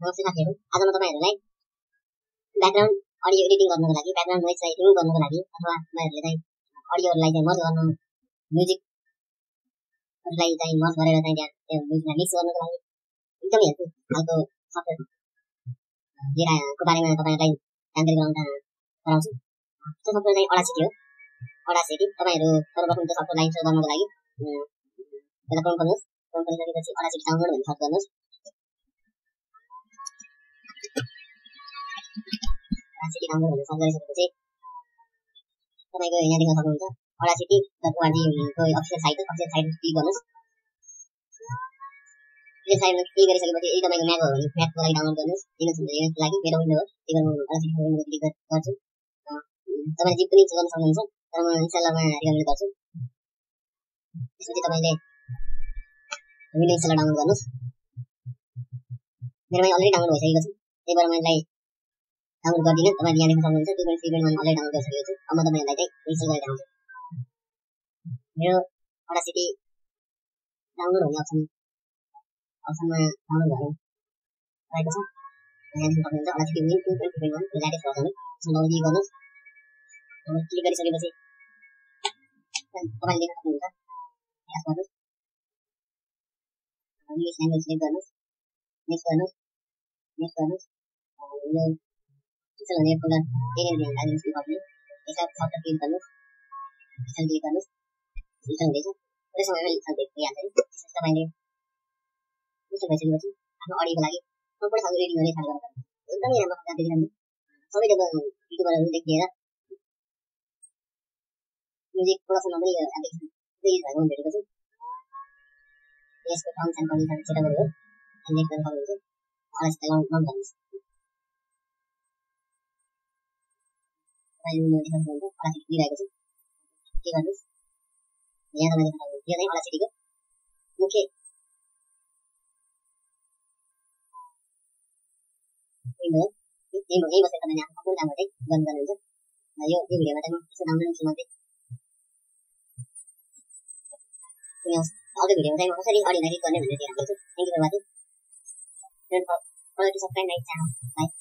नमस्ते साथीहरू आज म तपाईँहरूलाई ब्याकग्राउन्ड अडियो एडिटिङ गर्नको लागि ब्याकग्राउन्ड नोइज रिमुभ गर्नको लागि अथवा तपाईँहरूले चाहिँ अडियोहरूलाई चाहिँ मर्ज गर्न म्युजिकहरूलाई चाहिँ मर्ज गरेर चाहिँ त्यहाँ त्यो म्युजिकलाई मिक्स गर्नको लागि एकदमै हेल्पफुल खालको सफ्टवेयर लिएर बारेमा तपाईँहरूलाई जानकारी गराउन गराउँछु। त्यो सफ्टवेयर चाहिँ अडासिटी हो। अडासिटी तपाईँहरू सर्वप्रथम त्यो सफ्टवेयरलाई इन्स्टल गर्नको लागि त्यसलाई क्रोम गर्नुहोस्। क्रोम गरिसकेपछि अडासिटी डाउनलोड भनेर सर्च गर्नुहोस्। सिटी डाउनलोड भनेर सर्च गरिसकेपछि तपाईँको यहाँ देख्न सक्नुहुन्छ अडा सिटी डट ओआरजीको अफिसियल साइट हो अफिसियल साइट क्लिक गर्नुहोस् त्यो साइटमा क्लिक गरिसकेपछि यदि तपाईँको म्याप हो भने म्यापको लागि डाउनलोड गर्नुहोस् लिनक्स लिनक्सको लागि मेरो विन्डो हो भएर म सिटीको विन्डो क्लिक गर्छु तपाईँले जिप पनि गर्न सक्नुहुन्छ तर म इन्स्टलरमा रिकमेन्ड गर्छु त्यसपछि तपाईँले विन्डो डाउनलोड गर्नुहोस् मेरोमा अलरेडी डाउनलोड भइसकेको छ त्यही भएर मैले डाउनलोड गरिदिनु तपाईँले यहाँ देख्न सक्नुहुन्छ two point three point one already download गरिसकेको छु अब म तपाईँहरूलाई चाहिँ इन्स्टल गरेर देखाउँछु मेरो अडासिटी डाउनलोड हुने अप्सन अप्सनमा डाउनलोड भयो रहेको छ यहाँ देख्न सक्नुहुन्छ Audacity win two point three point one latest version हो त्यसमा डाउनलोड क्लिक गर्नुहोस् क्लिक गरिसकेपछि तपाईँले देख्न सक्नुहुन्छ यहाँ गर्नुहोस् इङ्ग्लिस ल्याङ्ग्वेज सेलेक्ट गर्नुहोस् नेक्स्ट गर्नुहोस् नेक्स्ट गर्नुहोस् Esa es el año 5000, esa norteamericanos, norteamericanos, y holandeses, por eso me veis de antes, es esta manera. Muchas veces digo así, no, ahora la que, no por eso digo que no le la cara. También es más que para el de queda. Yo digo, por eso no me digo, a de es que vamos a la que lo. Long गर्नुहोस् तपाईँले देख्न सक्नुहुन्छ अडासिटी दिइरहेको छु के गर्नुहोस् यहाँ तपाईँ देख्न सक्नुहुन्छ यो चाहिँ अडासिटीको मुख्य विन्डो हो यहीँ यहीँ बसेर तपाईँले आफ्नो सम्पूर्ण कामहरू चाहिँ गर्नु गर्नुहुन्छ र यो यो भिडियोमा चाहिँ म यसो डाउनलोड सुनाउँदै कुनै अर्को भिडियोमा चाहिँ म कसरी अडियो एडिट गर्ने भनेर दिइराखेको छु thank you for watching don't forget to subscribe my channel bye